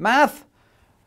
Math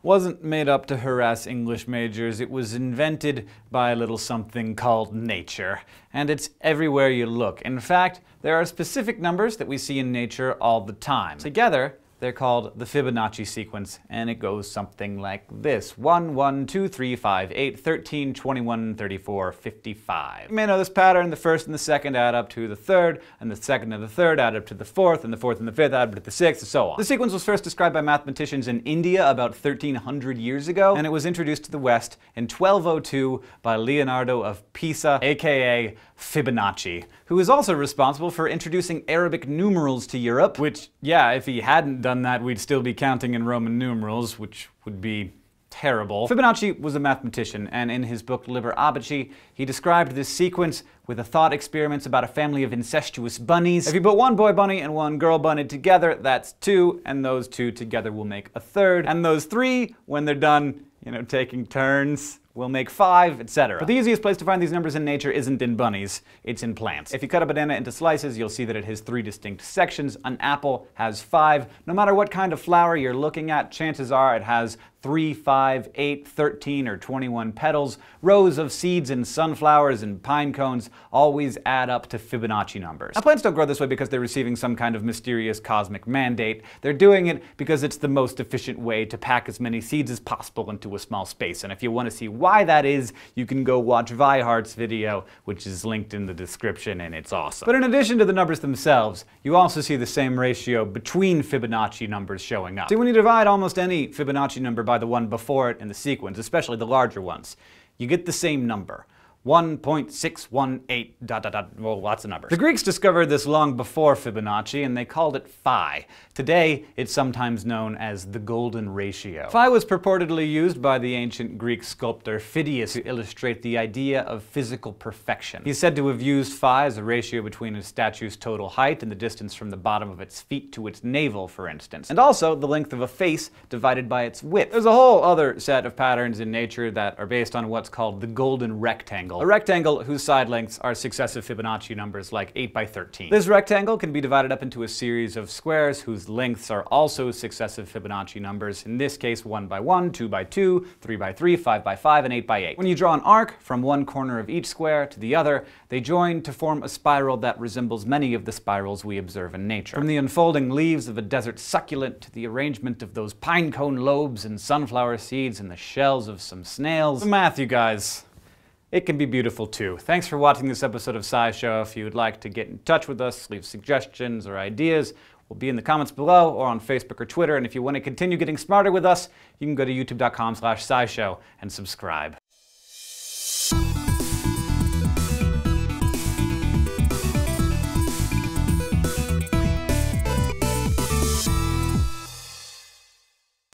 wasn't made up to harass English majors. It was invented by a little something called nature. And it's everywhere you look. In fact, there are specific numbers that we see in nature all the time. Together, they're called the Fibonacci sequence, and it goes something like this 1, 1, 2, 3, 5, 8, 13, 21, 34, 55. You may know this pattern. The first and the second add up to the third, and the second and the third add up to the fourth, and the fourth and the fifth add up to the sixth, and so on. The sequence was first described by mathematicians in India about 1300 years ago, and it was introduced to the West in 1202 by Leonardo of Pisa, aka Fibonacci, who is also responsible for introducing Arabic numerals to Europe, which, yeah, if he hadn't done that, we'd still be counting in Roman numerals, which would be terrible. Fibonacci was a mathematician, and in his book Liber Abaci, he described this sequence with a thought experiment about a family of incestuous bunnies. If you put one boy bunny and one girl bunny together, that's two, and those two together will make a third. And those three, when they're done, you know, taking turns, will make five, etc. But the easiest place to find these numbers in nature isn't in bunnies, it's in plants. If you cut a banana into slices, you'll see that it has three distinct sections. An apple has five. No matter what kind of flower you're looking at, chances are it has 3, 5, 8, 13, or 21 petals. Rows of seeds in sunflowers and pine cones always add up to Fibonacci numbers. Now, plants don't grow this way because they're receiving some kind of mysterious cosmic mandate. They're doing it because it's the most efficient way to pack as many seeds as possible into a small space. And if you want to see why that is, you can go watch Vi Hart's video, which is linked in the description, and it's awesome. But in addition to the numbers themselves, you also see the same ratio between Fibonacci numbers showing up. See, when you divide almost any Fibonacci number by the one before it in the sequence, especially the larger ones, you get the same number. 1.618 dot dot dot, well, lots of numbers. The Greeks discovered this long before Fibonacci, and they called it phi. Today, it's sometimes known as the golden ratio. Phi was purportedly used by the ancient Greek sculptor Phidias to illustrate the idea of physical perfection. He's said to have used phi as a ratio between a statue's total height and the distance from the bottom of its feet to its navel, for instance, and also the length of a face divided by its width. There's a whole other set of patterns in nature that are based on what's called the golden rectangle rectangle. A rectangle whose side lengths are successive Fibonacci numbers like 8 by 13. This rectangle can be divided up into a series of squares whose lengths are also successive Fibonacci numbers, in this case 1 by 1, 2 by 2, 3 by 3, 5 by 5, and 8 by 8. When you draw an arc from one corner of each square to the other, they join to form a spiral that resembles many of the spirals we observe in nature. From the unfolding leaves of a desert succulent to the arrangement of those pine cone lobes and sunflower seeds and the shells of some snails. The math, you guys it can be beautiful too. Thanks for watching this episode of SciShow. If you would like to get in touch with us, leave suggestions or ideas, we'll be in the comments below or on Facebook or Twitter. And if you want to continue getting smarter with us, you can go to youtube.com slash scishow and subscribe.